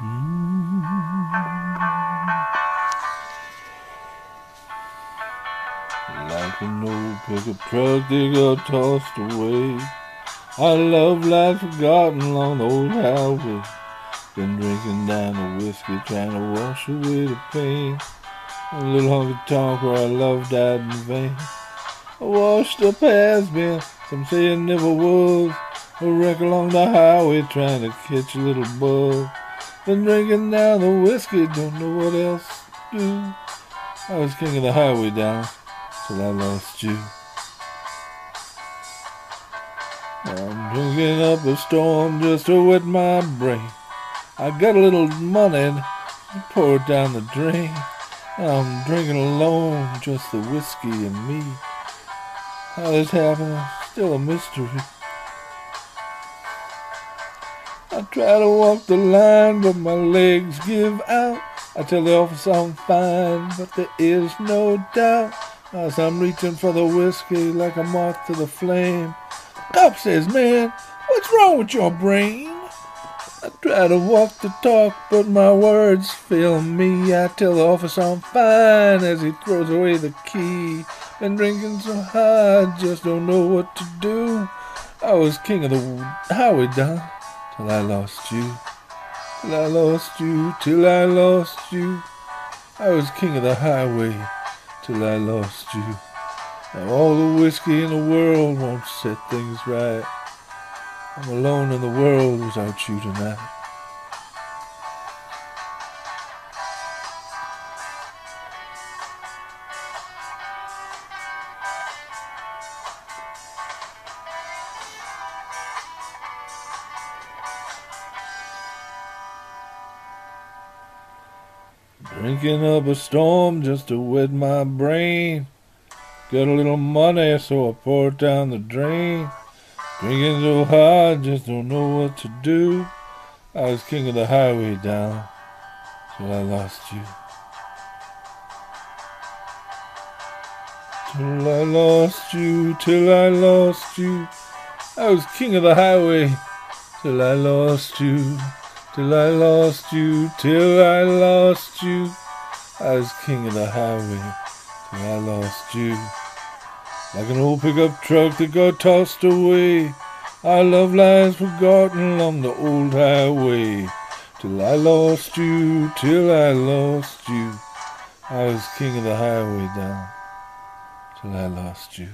Mm. Like an old pickup truck they got tossed away. I love life forgotten along the old highway. Been drinking down the whiskey, trying to wash away the pain. A little honky tonk where our love died in vain. I washed up has been, some say it never was. A wreck along the highway trying to catch a little buzz. Been drinking down the whiskey, don't know what else to do. I was king of the highway down till I lost you. I'm drinking up a storm just to wet my brain. I got a little money, and pour it down the drain. I'm drinking alone, just the whiskey and me. How this happened, still a mystery. I try to walk the line, but my legs give out. I tell the officer I'm fine, but there is no doubt. As I'm reaching for the whiskey like a moth to the flame. Cop says, man, what's wrong with your brain? I try to walk the talk, but my words fail me. I tell the officer I'm fine as he throws away the key. Been drinking so hard, just don't know what to do. I was king of the highway down till I lost you. Till I lost you, till I lost you. I was king of the highway till I lost you. Now all the whiskey in the world won't set things right. I'm alone in the world without you tonight. Drinking up a storm just to wet my brain. Got a little money, so I pour it down the drain. Drinking so hard, just don't know what to do. I was king of the highway down till I lost you. Till I lost you, till I lost you. I was king of the highway till I lost you. Till I lost you, till I lost you. I was king of the highway till I lost you. Like an old pickup truck that got tossed away. Our love lies forgotten along the old highway. Till I lost you, till I lost you. I was king of the highway down till I lost you.